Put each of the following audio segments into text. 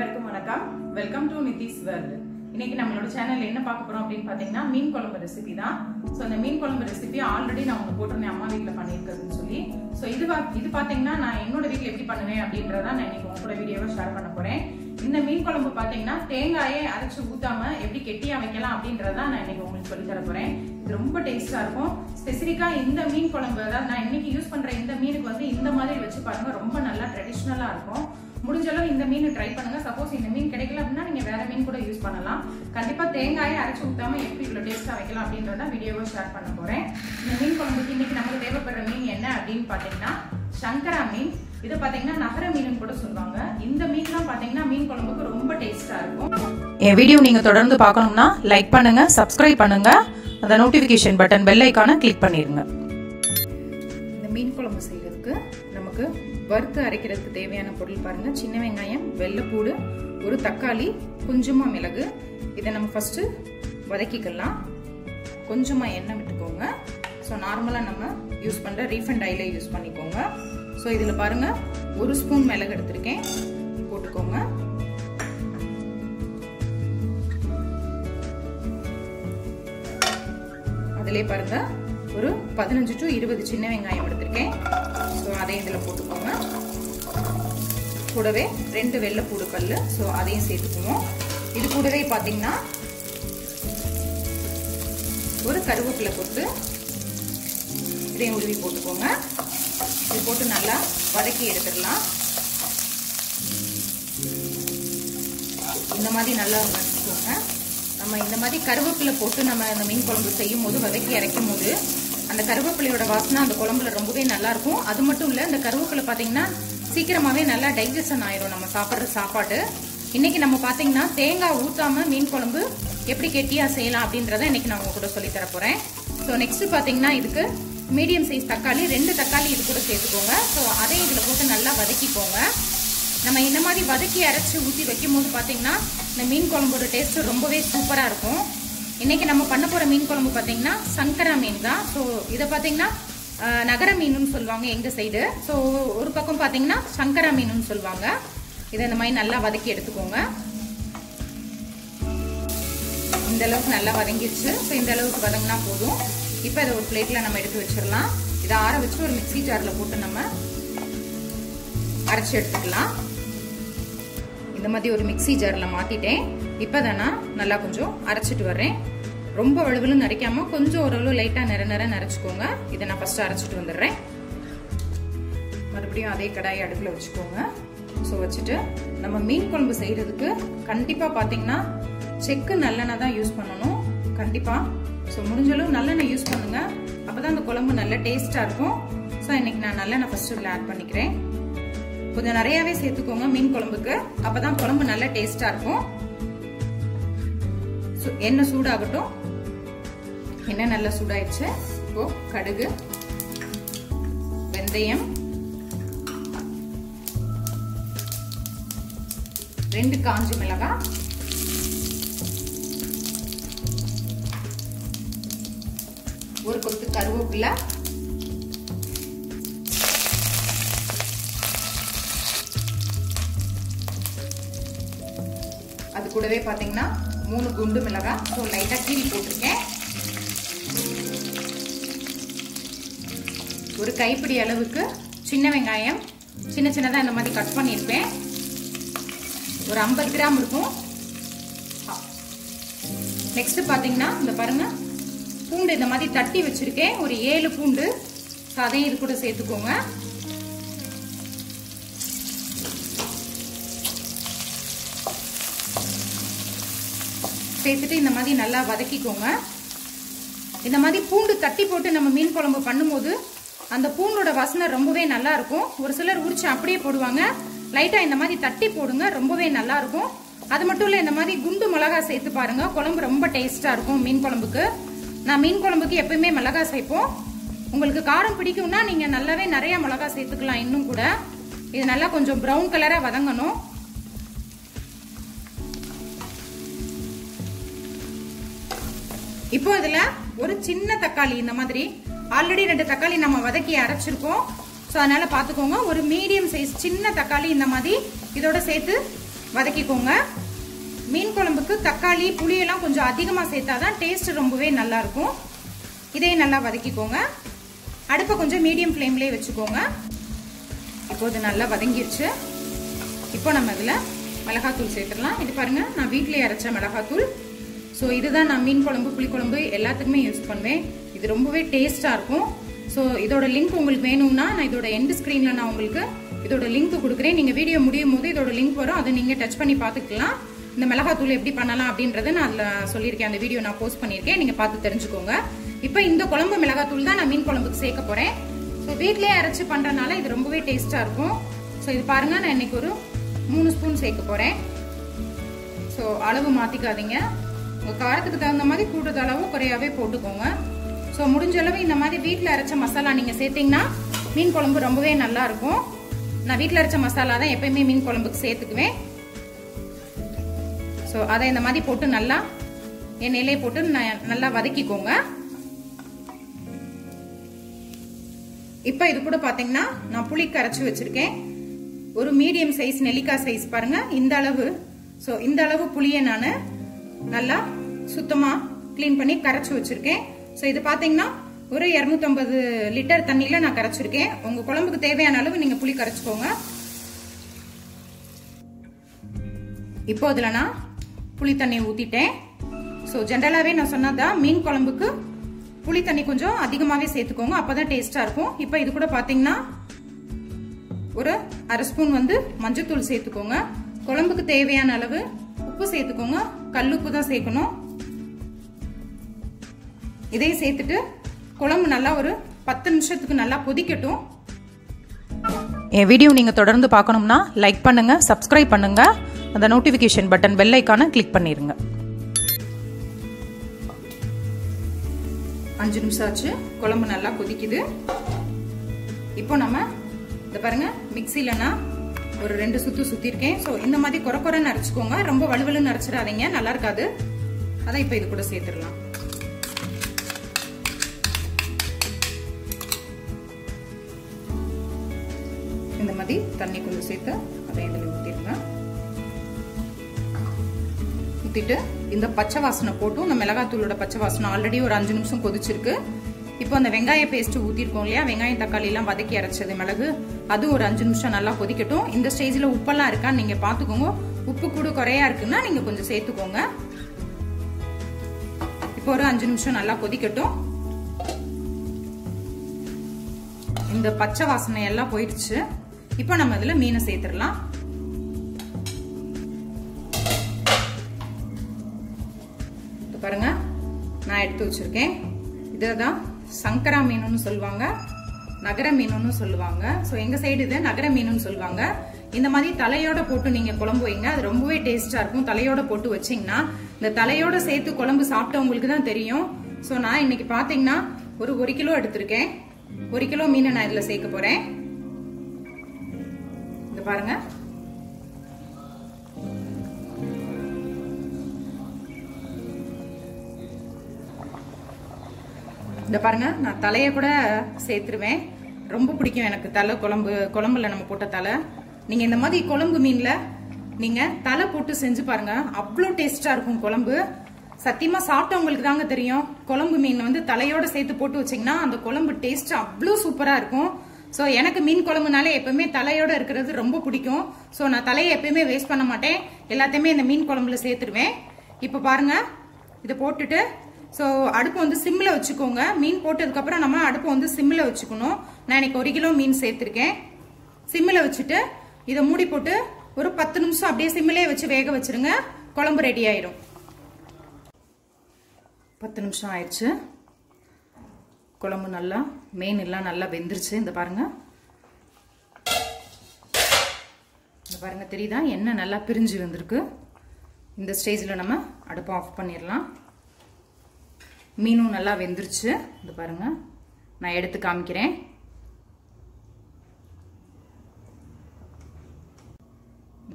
அனைவருக்கும் வணக்கம். Welcome to Nitish world இன்னைக்கு நம்மளோட சேனல்ல என்ன பார்க்க போறோம் அப்படின்னு பாத்தீங்கன்னா மீன் குழம்பு ரெசிபி தான். ஸோ அந்த மீன் குழம்பு ரெசிபி ஆல்ரெடி நான் உங்களுக்கு போட்டிருந்தேன் அம்மா வீட்டில் பண்ணியிருக்கிறதுன்னு சொல்லி. ஸோ இது இது பாத்தீங்கன்னா நான் என்னோட வீட்டில் எப்படி பண்ணுவேன் அப்படின்றத நான் இன்னைக்கு உங்க கூட வீடியோவை ஷேர் பண்ண போறேன். இந்த மீன் குழம்பு பார்த்தீங்கன்னா தேங்காயை அரைச்சி ஊத்தாம எப்படி கெட்டியா வைக்கலாம் அப்படின்றத நான் இன்னைக்கு உங்களுக்கு சொல்லி தர போறேன். இது ரொம்ப டேஸ்டா இருக்கும். ஸ்பெசிஃபிக்கா இந்த மீன் குழம்பு அதாவது நான் இன்னைக்கு யூஸ் பண்ற இந்த மீனுக்கு வந்து இந்த மாதிரி வச்சு பாருங்க ரொம்ப நல்லா ட்ரெடிஷ்னலா இருக்கும். முடிஞ்ச அளவு இந்த மீன் ட்ரை பண்ணுங்க. சப்போஸ் இந்த மீன் கிடைக்கல அப்படின்னா நீங்க வேற மீன் கூட யூஸ் பண்ணலாம். கண்டிப்பா தேங்காயை அரைச்சு ஊத்தாம எப்படி இவ்வளவு டேஸ்டா வைக்கலாம் அப்படின்றத வீடியோவை ஷேர் பண்ண போறேன். இந்த மீன் குழம்புக்கு இன்னைக்கு நமக்கு தேவைப்படுற மீன் என்ன அப்படின்னு பாத்தீங்கன்னா சங்கரா மீன். இது பாத்தீங்கன்னா நகர மீன் கூட சொல்லுவாங்க. குழம்புக்கு ரொம்ப டேஸ்டா இருக்கும். என் வீடியோ நீங்க தொடர்ந்து பார்க்கணும்னா லைக் பண்ணுங்க சப்ஸ்கிரைப் பண்ணுங்க. அந்த நோட்டிபிகேஷன் பட்டன் பெல் ஐக்கானை கிளிக் பண்ணிருங்க. இந்த மீன் குழம்பு செய்யறதுக்கு நமக்கு வறுத்து அரைக்கிறதுக்கு தேவையான பொருள் பாருங்க. சின்ன வெங்காயம் வெள்ளைப்பூடு ஒரு தக்காளி கொஞ்சமா மிளகு. இதை நம்ம ஃபர்ஸ்ட் வதக்கிக்கலாம். கொஞ்சமா எண்ணெய் விட்டுக்கோங்க. ஸோ நார்மலாக நம்ம யூஸ் பண்ற ரீஃபண்ட் ஆயிலே யூஸ் பண்ணிக்கோங்க. ஸோ இதில் பாருங்க ஒரு ஸ்பூன் மிளகு எடுத்திருக்கேன். அதிலே பாருங்க ஒரு பதினஞ்சு டு இருபது சின்ன வெங்காயம் எடுத்திருக்கேன். ஸோ அதையும் இதில் போட்டுக்கோங்க. கூடவே ரெண்டு வெள்ளை பூடு பல்லு ஸோ அதையும் சேர்த்துக்குவோம். இது கூடவே பார்த்தீங்கன்னா ஒரு கருவேப்பிலை கொத்து இதையும் உருவி போட்டுக்கோங்க. இது போட்டு நல்லா வதக்கி எடுத்துடலாம். இந்த மாதிரி நல்லா நம்ம இந்த மாதிரி கருவேப்பிலை போட்டு நம்ம இந்த மீன் குழம்பு செய்யும் போது வதக்கி இறக்கும் போது அந்த கருவேப்பிலையோட வாசனை அந்த குழம்புல ரொம்பவே நல்லா இருக்கும் அது மட்டும் இல்லை இந்த கருவேப்பிலை பார்த்தீங்கன்னா சீக்கிரமாகவே நல்லா டைஜஷன் ஆயிரும் நம்ம சாப்பிட்ற சாப்பாடு. இன்னைக்கு நம்ம பார்த்தீங்கன்னா தேங்காய் ஊற்றாம மீன் குழம்பு எப்படி கெட்டியாக செய்யலாம் அப்படின்றத இன்னைக்கு நான் உங்க கூட சொல்லி தர ஸோ நெக்ஸ்ட் பார்த்தீங்கன்னா இதுக்கு மீடியம் சைஸ் தக்காளி ரெண்டு தக்காளி இது கூட சேர்த்துக்கோங்க. ஸோ அதையும் இதில் போட்டு நல்லா வதக்கிக்கோங்க. நம்ம இந்த மாதிரி வதக்கி அரைச்சி ஊற்றி வைக்கும் போது பார்த்தீங்கன்னா இந்த மீன் குழம்போட டேஸ்ட்டு ரொம்பவே சூப்பராக இருக்கும். இன்றைக்கி நம்ம பண்ண போகிற மீன் குழம்பு பார்த்தீங்கன்னா சங்கரா மீன் தான். ஸோ இதை பார்த்தீங்கன்னா நகர மீனுன்னு சொல்லுவாங்க எங்கள் சைடு ஸோ ஒரு பக்கம் பார்த்தீங்கன்னா சங்கரா மீனுன்னு சொல்லுவாங்க. இதை இந்த மாதிரி நல்லா வதக்கி எடுத்துக்கோங்க. இந்த அளவுக்கு நல்லா வதங்கிடுச்சு ஸோ இந்த அளவுக்கு வதங்கினா போதும். இப்போ இதை ஒரு பிளேட்டில் நம்ம எடுத்து வச்சிடலாம். இதை ஆற வச்சு ஒரு மிக்ஸி ஜாரில் போட்டு நம்ம அரைச்சி எடுத்துக்கலாம். இந்த மாதிரி ஒரு மிக்ஸி ஜாரில் மாற்றிட்டேன் இப்போ தானே நல்லா கொஞ்சம் அரைச்சிட்டு வர்றேன். ரொம்ப வலுவலும் நரைக்காம கொஞ்சம் ஓரளவு லைட்டாக நிற நிற நரைச்சிக்கோங்க இதை நான் ஃபஸ்ட்டு அரைச்சிட்டு வந்துடுறேன். மறுபடியும் அதே கடாயை அடுப்பில் வச்சுக்கோங்க. ஸோ வச்சுட்டு நம்ம மீன் குழம்பு செய்கிறதுக்கு கண்டிப்பாக பார்த்தீங்கன்னா செக்கு நல்லெண்ணெய் தான் யூஸ் பண்ணணும். கண்டிப்பாக ஸோ முடிஞ்சளவு நல்லெண்ணெய் யூஸ் பண்ணுங்கள் அப்போ தான் அந்த குழம்பு நல்ல டேஸ்ட்டாக இருக்கும். ஸோ இன்றைக்கி நான் நல்லெண்ணெய் ஃபஸ்ட்டு இதில் ஆட் பண்ணிக்கிறேன். கொஞ்சம் நிறையவே சேர்த்துக்கோங்க மீன் குழம்புக்கு. அப்பதான் குழம்பு நல்ல டேஸ்டா இருக்கும். எண்ணெய் சூடாகட்டும். எண்ணெய் நல்லா சூடாயிடுச்சு. இப்போ கடுகு வெந்தயம் ரெண்டு காஞ்சி மிளகாய். ஒரு கொத்து கருவேப்பிலை. அது கூடவே பார்த்தீங்கன்னா மூணு குண்டு மிளகாய் ஸோ லைட்டாக கீரி போட்டிருக்கேன். ஒரு கைப்பிடி அளவுக்கு சின்ன வெங்காயம். சின்ன சின்னதாக இந்த மாதிரி கட் பண்ணியிருப்பேன். ஒரு ஐம்பது கிராம் இருக்கும். நெக்ஸ்ட் பார்த்தீங்கன்னா இந்த பாருங்க பூண்டு இந்த மாதிரி தட்டி வச்சுருக்கேன். ஒரு ஏழு பூண்டு. ஸோ அதையும் இது கூட சேர்த்துக்கோங்க. சேர்த்துட்டு இந்த மாதிரி நல்லா வதக்கிக்கோங்க. இந்த மாதிரி பூண்டு தட்டி போட்டு நம்ம மீன் குழம்பு பண்ணும்போது அந்த பூண்டோட வாசனை ரொம்பவே நல்லா இருக்கும். ஒரு சிலர் உரிச்சு அப்படியே போடுவாங்க. லைட்டாக இந்த மாதிரி தட்டி போடுங்க ரொம்பவே நல்லா இருக்கும். அது மட்டும் இல்லை இந்த மாதிரி குண்டு மிளகா சேர்த்து பாருங்க. குழம்பு ரொம்ப டேஸ்ட்டாக இருக்கும் மீன் குழம்புக்கு. நான் மீன் குழம்புக்கு எப்பயுமே மிளகா சேர்ப்போம். உங்களுக்கு காரம் பிடிக்கும்னா நீங்கள் நல்லாவே நிறையா மிளகா சேர்த்துக்கலாம் இன்னும் கூட. இது நல்லா கொஞ்சம் ப்ரௌன் கலராக வதங்கணும். இப்போ இதுல ஒரு சின்ன தக்காளி இந்த மாதிரி. ஆல்ரெடி ரெண்டு தக்காளி நம்ம வதக்கி அரைச்சிருக்கோம். ஸோ அதனால பார்த்துக்கோங்க ஒரு மீடியம் சைஸ் சின்ன தக்காளி இந்த மாதிரி இதோட சேர்த்து வதக்கிக்கோங்க. மீன் குழம்புக்கு தக்காளி புளியெல்லாம் கொஞ்சம் அதிகமாக சேர்த்தாதான் டேஸ்ட் ரொம்பவே நல்லா இருக்கும். இதையும் நல்லா வதக்கிக்கோங்க. அடுப்பை கொஞ்சம் மீடியம் ஃப்ளேம்லேயே வச்சுக்கோங்க. இப்போ இது நல்லா வதங்கிருச்சு. இப்போ நம்ம இதில் மிளகாத்தூள் சேர்த்துடலாம். இது பாருங்கள் நான் வீட்டிலே அரைச்ச மிளகாத்தூள். ஸோ இதுதான் நான் மீன் குழம்பு புளிக்குழம்பு எல்லாத்துக்குமே யூஸ் பண்ணுவேன். இது ரொம்பவே டேஸ்ட்டாக இருக்கும். ஸோ இதோட லிங்க் உங்களுக்கு வேணும்னா நான் இதோட எண்ட் ஸ்க்ரீனில் நான் உங்களுக்கு இதோட லிங்க் கொடுக்குறேன். நீங்கள் வீடியோ முடியும் போது இதோட லிங்க் வரும். அதை நீங்கள் டச் பண்ணி பார்த்துக்கலாம். இந்த மிளகாத்தூள் எப்படி பண்ணலாம் அப்படின்றத நான் அதில் சொல்லியிருக்கேன். அந்த வீடியோ நான் போஸ்ட் பண்ணியிருக்கேன். நீங்கள் பார்த்து தெரிஞ்சுக்கோங்க. இப்போ இந்த குழம்பு மிளகாத்தூள் தான் நான் மீன் குழம்புக்கு சேர்க்க போகிறேன் ஸோ வீட்டிலே அரைச்சி பண்ணுறதுனால இது ரொம்பவே டேஸ்ட்டாக இருக்கும். ஸோ இது பாருங்கள் நான் இன்னைக்கு ஒரு மூணு ஸ்பூன் சேர்க்க போகிறேன் ஸோ அளவு மாற்றிக்காதீங்க உங்கள் காரத்துக்கு தகுந்த மாதிரி கூடுதல் அளவு குறையாவே போட்டுக்கோங்க. ஸோ முடிஞ்ச அளவு இந்த மாதிரி வீட்டில் அரைச்ச மசாலா நீங்கள் சேர்த்தீங்கன்னா மீன் குழம்பு ரொம்பவே நல்லா இருக்கும். நான் வீட்டில் அரைச்ச மசாலா தான் எப்பயுமே மீன் குழம்புக்கு சேர்த்துக்குவேன். ஸோ அதை இந்த மாதிரி போட்டு நல்லா எண்ணெயிலே போட்டு நல்லா வதக்கிக்கோங்க. இப்போ இது கூட பார்த்தீங்கன்னா நான் புளி கரைச்சி வச்சுருக்கேன். ஒரு மீடியம் சைஸ் நெல்லிக்காய் சைஸ் பாருங்கள் இந்த அளவு. ஸோ இந்த அளவு புளியை நான் நல்லா சுத்தமாக க்ளீன் பண்ணி கரைச்சி வச்சுருக்கேன். ஸோ இது பார்த்தீங்கன்னா ஒரு இரநூத்தம்பது லிட்டர் தண்ணியில் நான் கரைச்சிருக்கேன். உங்கள் குழம்புக்கு தேவையான அளவு நீங்கள் புளி கரைச்சிக்கோங்க. இப்போ அதுல நான் புளி தண்ணி ஊற்றிட்டேன் ஸோ ஜென்ரலாகவே நான் சொன்னதான் மீன் குழம்புக்கு புளி தண்ணி கொஞ்சம் அதிகமாகவே சேர்த்துக்கோங்க. அப்போ தான் டேஸ்ட்டாக இருக்கும். இப்போ இது கூட பார்த்தீங்கன்னா ஒரு அரை ஸ்பூன் வந்து மஞ்சத்தூள் சேர்த்துக்கோங்க. குழம்புக்கு தேவையான அளவு உப்பு சேர்த்துக்கோங்க. கல்லுப்பு தான் சேர்க்கணும். இதையும் சேர்த்துட்டு குழம்பு நல்லா ஒரு பத்து நிமிஷத்துக்கு நல்லா கொதிக்கட்டும் என் வீடியோ நீங்கள் தொடர்ந்து பார்க்கணும்னா லைக் பண்ணுங்கள் சப்ஸ்கிரைப் பண்ணுங்கள் அந்த நோட்டிஃபிகேஷன் பட்டன் பெல் ஐக்கானை கிளிக் பண்ணிடுங்க அஞ்சு நிமிஷம் ஆச்சு. குழம்பு நல்லா கொதிக்குது. இப்போ நம்ம இதை பாருங்கள் மிக்சியில் நான் ஒரு ரெண்டு சுத்து சுத்திருக்கேன். ஸோ இந்த மாதிரி குறை குறைன்னு அரைச்சிக்கோங்க. ரொம்ப வலுவலுன்னு அரைச்சிடாதீங்க. நல்லா இருக்காது. அதான் இப்போ இது கூட சேர்த்துடலாம். இந்த மாதிரி தண்ணி கொஞ்சம் சேர்த்து அதை இதில் ஊற்றிடுங்க ஊற்றிட்டு இந்த பச்சை வாசனை போட்டும். இந்த மிளகாத்தூளோட பச்சை வாசனை ஆல்ரெடி ஒரு அஞ்சு நிமிஷம் கொதிச்சிருக்கு. இப்போ அந்த வெங்காய பேஸ்ட் ஊற்றிருக்கோம் இல்லையா? வெங்காயம் தக்காளி எல்லாம் வதக்கி அரைச்சது மிளகு. அது ஒரு அஞ்சு நிமிஷம் நல்லா கொதிக்கட்டும். இந்த ஸ்டேஜில் உப்பெல்லாம் இருக்கான்னு நீங்கள் பார்த்துக்கோங்க. உப்பு கூட குறையா இருக்குன்னா நீங்கள் கொஞ்சம் சேர்த்துக்கோங்க. இப்போ ஒரு அஞ்சு நிமிஷம் நல்லா கொதிக்கட்டும். இந்த பச்சை வாசனை எல்லாம் போயிடுச்சு. இப்போ நம்ம இதுல மீனை சேர்த்துடலாம். பாருங்க நான் எடுத்து வச்சிருக்கேன். இதுதான் சங்கரா மீனுன்னு சொல்லுவாங்க நகர மீனுன்னு சொல்லுவாங்க. ஸோ எங்கள் சைடு இது நகர மீனுன்னு சொல்லுவாங்க. இந்த மாதிரி தலையோட போட்டு நீங்கள் குழம்பு வைங்க. அது ரொம்பவே டேஸ்ட்டாக இருக்கும். தலையோட போட்டு வச்சீங்கன்னா இந்த தலையோட சேர்த்து குழம்பு சாப்பிட்டவங்களுக்கு தான் தெரியும். ஸோ நான் இன்னைக்கு பார்த்தீங்கன்னா ஒரு ஒரு கிலோ எடுத்திருக்கேன். ஒரு கிலோ மீனை நான் இதில் சேர்க்க போகிறேன் இது பாருங்கள் இந்த பாருங்க நான் தலையை கூட சேர்த்துருவேன். ரொம்ப பிடிக்கும் எனக்கு தலை குழம்பு குழம்புல நம்ம போட்ட தலை. நீங்க இந்த மாதிரி குழம்பு மீன்ல நீங்க தலை போட்டு செஞ்சு பாருங்க அவ்வளோ டேஸ்டா இருக்கும் குழம்பு. சத்தியமா சாப்பிட்டவங்களுக்கு தாங்க தெரியும் குழம்பு மீன் வந்து தலையோட சேர்த்து போட்டு வச்சீங்கன்னா அந்த குழம்பு டேஸ்ட் அவ்வளோ சூப்பரா இருக்கும். ஸோ எனக்கு மீன் குழம்புனாலே எப்பவுமே தலையோட இருக்கிறது ரொம்ப பிடிக்கும். ஸோ நான் தலையை எப்பயுமே வேஸ்ட் பண்ண மாட்டேன். எல்லாத்தையுமே இந்த மீன் குழம்புல சேர்த்துருவேன். இப்போ பாருங்க இதை போட்டுட்டு ஸோ அடுப்பு வந்து சிம்மில் வச்சுக்கோங்க. மீன் போட்டதுக்கப்புறம் நம்ம அடுப்பு வந்து சிம்மில் வச்சுக்கணும். நான் இன்னைக்கு ஒரு கிலோ மீன் சேர்த்துருக்கேன். சிம்மில் வச்சுட்டு இதை மூடி போட்டு ஒரு பத்து நிமிஷம் அப்படியே சிம்மிலே வச்சு வேக வச்சுருங்க. குழம்பு ரெடி ஆயிரும். பத்து நிமிஷம் ஆயிடுச்சு. குழம்பு நல்லா மீன் எல்லாம் நல்லா வெந்துருச்சு. இந்த பாருங்க. இந்த பாருங்க தெரியுதா? எண்ணெய் நல்லா பிரிஞ்சு வந்திருக்கு. இந்த ஸ்டேஜில் நம்ம அடுப்பை ஆஃப் பண்ணிடலாம். மீனும் நல்லா வெந்துருச்சு. இது பாருங்க. நான் எடுத்து காமிக்கிறேன்.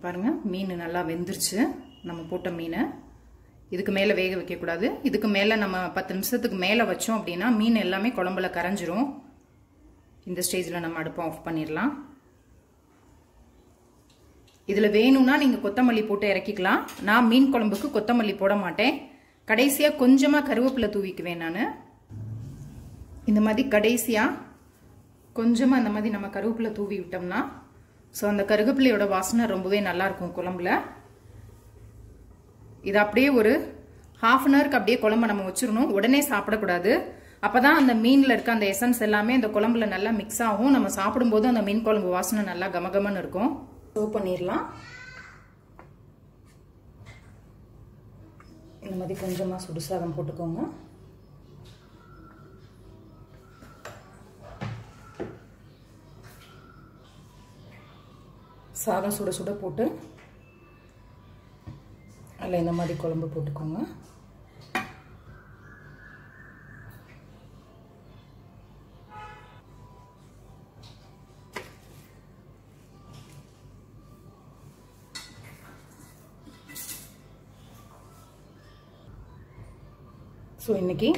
பாருங்க. மீன் நல்லா வெந்துருச்சு. நம்ம போட்ட மீன். இதுக்கு மேலே வேக வைக்கக்கூடாது. இதுக்கு மேலே நம்ம பத்து நிமிஷத்துக்கு மேலே வச்சோம் அப்படின்னா மீன் எல்லாமே குழம்புல கரைஞ்சிரும். இந்த ஸ்டேஜில் நம்ம அடுப்பை ஆஃப் பண்ணிடலாம். இதில் வேணும்னா நீங்கள் கொத்தமல்லி போட்டு இறக்கிக்கலாம். நான் மீன் குழம்புக்கு கொத்தமல்லி போட மாட்டேன். கடைசியாக கொஞ்சமாக கருவேப்பிலை தூவிக்குவேன் நான். இந்த மாதிரி கடைசியாக கொஞ்சமாக இந்த மாதிரி நம்ம கருவேப்பிலை தூவி விட்டோம்னா ஸோ அந்த கருவேப்பிலையோட வாசனை ரொம்பவே நல்லாயிருக்கும் குழம்புல. இது அப்படியே ஒரு ஹாஃப் அன் ஹவருக்கு அப்படியே குழம்பு நம்ம வச்சிடணும். உடனே சாப்பிடக்கூடாது. அப்பதான் அந்த மீனில் இருக்க அந்த எசன்ஸ் எல்லாமே அந்த குழம்புல நல்லா மிக்ஸ் ஆகும். நம்ம சாப்பிடும்போது அந்த மீன் குழம்பு வாசனை நல்லா கமகமன்னு இருக்கும். சர்வ் பண்ணிடலாம். இந்த மாதிரி கொஞ்சமாக சுடுசாதம் போட்டுக்கோங்க. சாதம் சுட சுட போட்டு அதில் இந்த மாதிரி குழம்பு போட்டுக்கோங்க. ஸோ இன்னைக்கு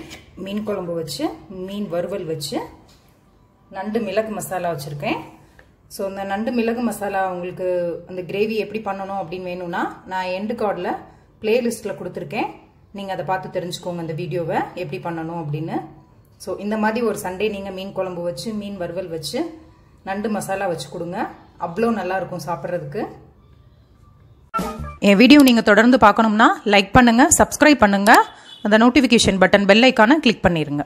மீன் குழம்பு வச்சு மீன் வறுவல் வச்சு நண்டு மிளகு மசாலா வச்சுருக்கேன். ஸோ இந்த நண்டு மிளகு மசாலா உங்களுக்கு அந்த கிரேவி எப்படி பண்ணணும் அப்படின்னு வேணும்னா நான் எண்டு கார்டில் பிளேலிஸ்ட்டில் கொடுத்துருக்கேன். நீங்கள் அதை பார்த்து தெரிஞ்சுக்கோங்க இந்த வீடியோவை எப்படி பண்ணணும் அப்படின்னு. ஸோ இந்த மாதிரி ஒரு சண்டே நீங்கள் மீன் குழம்பு வச்சு மீன் வறுவல் வச்சு நண்டு மசாலா வச்சு கொடுங்க. அவ்வளோ நல்லாயிருக்கும் சாப்பிட்றதுக்கு. என் வீடியோ நீங்கள் தொடர்ந்து பார்க்கணும்னா லைக் பண்ணுங்கள் சப்ஸ்கிரைப் பண்ணுங்கள் அந்த நோட்டிஃபிகேஷன் பட்டன் பெல் ஐக்கானை கிளிக் பண்ணிடுங்க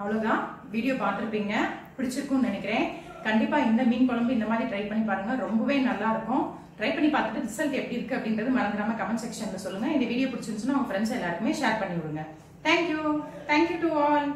அவ்வளோதான் வீடியோ பார்த்துருப்பீங்க. பிடிச்சிருக்கும்னு நினைக்கிறேன். கண்டிப்பாக இந்த மீன் குழம்பு இந்த மாதிரி ட்ரை பண்ணி பாருங்கள் ரொம்பவே நல்லா இருக்கும். ட்ரை பண்ணி பார்த்துட்டு ரிசல்ட் எப்படி இருக்குது அப்படின்றது மறந்துடாம கமெண்ட் செக்ஷனில் சொல்லுங்கள் இந்த வீடியோ பிடிச்சிருந்துச்சுன்னா உங்கள் ஃப்ரெண்ட்ஸ் எல்லாருக்குமே ஷேர் பண்ணி விடுங்க தேங்க்யூ தேங்க்யூ டு ஆல்